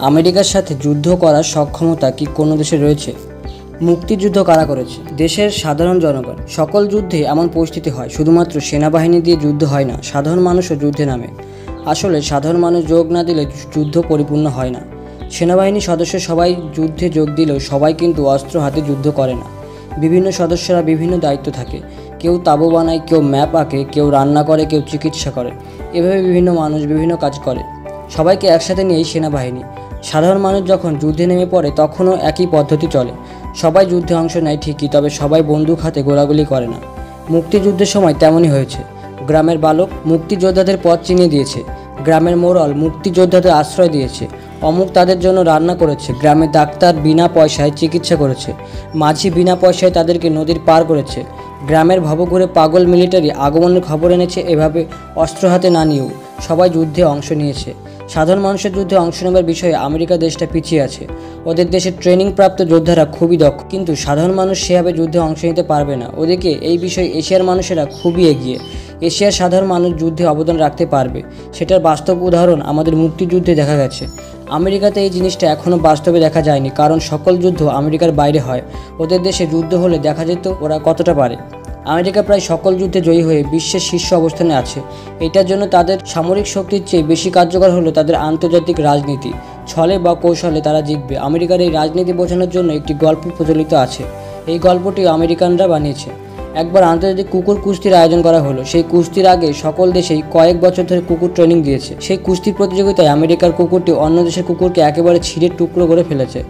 আমেরিকার সাথে যুদ্ধ করার সক্ষমতা কি কোনো দেশে রয়েছে? মুক্তিযুদ্ধ কারা করেছে? দেশের সাধারণ জনগণ। সকল যুদ্ধে এমন পরিস্থিতি হয়, শুধুমাত্র সেনাবাহিনী দিয়ে যুদ্ধ হয় না, সাধারণ মানুষও যুদ্ধে নামে। আসলে সাধারণ মানুষ যোগ না দিলে যুদ্ধ পরিপূর্ণ হয় না। সেনাবাহিনী সদস্য সবাই যুদ্ধে যোগ দিলেও সবাই কিন্তু অস্ত্র হাতে যুদ্ধ করে না। বিভিন্ন সদস্যরা বিভিন্ন দায়িত্ব থাকে। কেউ তাবু বানায়, কেউ ম্যাপ আঁকে, কেউ রান্না করে, কেউ চিকিৎসা করে। এভাবে বিভিন্ন মানুষ বিভিন্ন কাজ করে। সবাইকে একসাথে নিয়েই সেনাবাহিনী। সাধারণ মানুষ যখন যুদ্ধে নেমে পড়ে, তখনও একই পদ্ধতি চলে। সবাই যুদ্ধে অংশ নেয় ঠিকই, তবে সবাই বন্দুক হাতে গোলাগুলি করে না। মুক্তিযুদ্ধের সময় তেমনই হয়েছে। গ্রামের বালক মুক্তিযোদ্ধাদের পথ চিনিয়ে দিয়েছে। গ্রামের মোড়ল মুক্তিযোদ্ধাদের আশ্রয় দিয়েছে। অমুক তাদের জন্য রান্না করেছে। গ্রামের ডাক্তার বিনা পয়সায় চিকিৎসা করেছে। মাঝি বিনা পয়সায় তাদেরকে নদীর পার করেছে। গ্রামের ভবঘুরে পাগল মিলিটারি আগমনের খবর এনেছে এভাবে অস্ত্র হাতে না নিয়েও। সবাই যুদ্ধে অংশ নিয়েছে। সাধারণ মানুষের যুদ্ধে অংশ নেবার বিষয়ে আমেরিকা দেশটা পিছিয়ে আছে। ওদের দেশের ট্রেনিং প্রাপ্ত যোদ্ধারা খুবই দক্ষ। কিন্তু সাধারণ মানুষ সেভাবে যুদ্ধে অংশ নিতে পারবে না। ওদিকে এই বিষয়ে এশিয়ার মানুষেরা খুবই এগিয়ে। এশিয়ার সাধারণ মানুষ যুদ্ধে অবদান রাখতে পারবে। সেটার বাস্তব উদাহরণ আমাদের মুক্তিযুদ্ধে দেখা গেছে। আমেরিকাতে এই জিনিসটা এখনও বাস্তবে দেখা যায়নি, কারণ সকল যুদ্ধ আমেরিকার বাইরে হয়। ওদের দেশে যুদ্ধ হলে দেখা যেত ওরা কতটা পারে। আমেরিকা প্রায় সকল যুদ্ধে জয়ী হয়ে বিশ্বের শীর্ষ অবস্থানে আছে। এটার জন্য তাদের সামরিক শক্তির চেয়ে বেশি কার্যকর হলো তাদের আন্তর্জাতিক রাজনীতি। ছলে বা কৌশলে তারা জিতবে। আমেরিকার এই রাজনীতি বোঝানোর জন্য একটি গল্প প্রচলিত আছে। এই গল্পটি আমেরিকানরা বানিয়েছে। একবার আন্তর্জাতিক কুকুর কুস্তির আয়োজন করা হলো। সেই কুস্তির আগে সকল দেশেই কয়েক বছর ধরে কুকুর ট্রেনিং দিয়েছে। সেই কুস্তির প্রতিযোগিতায় আমেরিকার কুকুরটি অন্য দেশের কুকুরকে একেবারে ছিঁড়ে টুকরো করে ফেলেছে।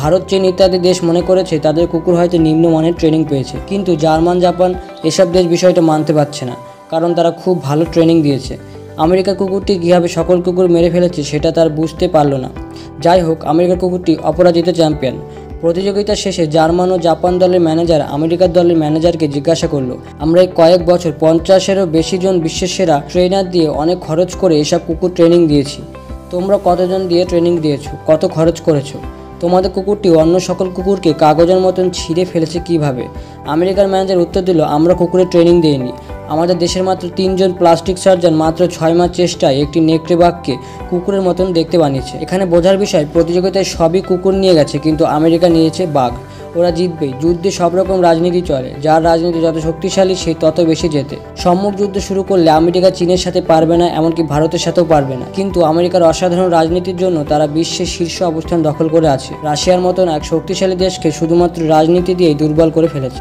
ভারত, চীন ইত্যাদি দেশ মনে করেছে তাদের কুকুর হয়তো নিম্নমানের ট্রেনিং পেয়েছে। কিন্তু জার্মান, জাপান এসব দেশ বিষয়টা মানতে পারছে না, কারণ তারা খুব ভালো ট্রেনিং দিয়েছে। আমেরিকার কুকুরটি কীভাবে সকল কুকুর মেরে ফেলেছে সেটা তার বুঝতে পারল না। যাই হোক, আমেরিকার কুকুরটি অপরাজিত চ্যাম্পিয়ন প্রতিযোগিতা শেষে জার্মান ও জাপান দলের ম্যানেজার আমেরিকার দলের ম্যানেজারকে জিজ্ঞাসা করল, আমরা এই কয়েক বছর পঞ্চাশেরও বেশি জন বিশ্বের সেরা ট্রেনার দিয়ে অনেক খরচ করে এসব কুকুর ট্রেনিং দিয়েছি। তোমরা কতজন দিয়ে ট্রেনিং দিয়েছ? কত খরচ করেছ? তোমাদের কুকুরটি অন্য সকল কুকুরকে কাগজের মতন ছিঁড়ে ফেলেছে কীভাবে? আমেরিকার ম্যানেজার উত্তর দিল, আমরা কুকুরের ট্রেনিং দিইনি। আমাদের দেশের মাত্র তিনজন প্লাস্টিক সার্জন মাত্র ছয় মাস চেষ্টায় একটি নেকড়ে বাঘকে কুকুরের মতন দেখতে বানিয়েছে। এখানে বোঝার বিষয়, প্রতিযোগিতায় সবই কুকুর নিয়ে গেছে, কিন্তু আমেরিকা নিয়েছে বাঘ। ওরা জিতবে যুদ্ধে সব রকম রাজনীতি চলে। যার রাজনীতি যত শক্তিশালী, সে তত বেশি জেতে। সম্মুখ যুদ্ধ শুরু করলে আমেরিকা চীনের সাথে পারবে না, এমনকি ভারতের সাথেও পারবে না। কিন্তু আমেরিকার অসাধারণ রাজনীতির জন্য তারা বিশ্বের শীর্ষ অবস্থান দখল করে আছে। রাশিয়ার মতন এক শক্তিশালী দেশকে শুধুমাত্র রাজনীতি দিয়েই দুর্বল করে ফেলেছে।